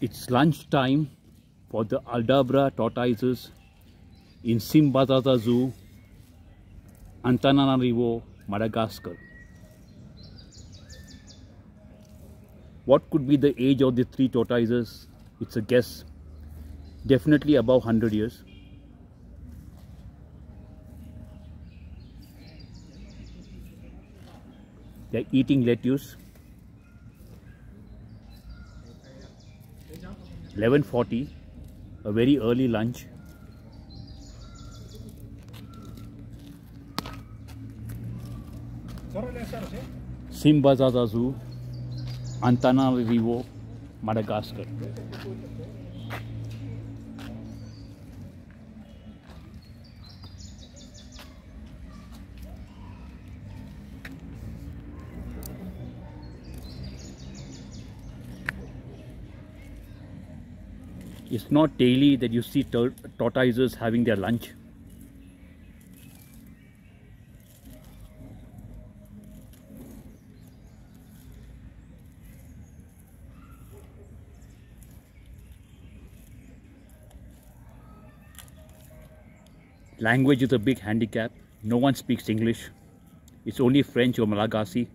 It's lunch time for the Aldabra tortoises in Tsimbazaza Zoo, Antananarivo, Madagascar. What could be the age of the three tortoises? It's a guess. Definitely above 100 years. They're eating lettuce. 11.40, a very early lunch. Simbazaza Zoo, Antananarivo, Madagascar. It's not daily that you see tortoises having their lunch. Language is a big handicap. No one speaks English. It's only French or Malagasy.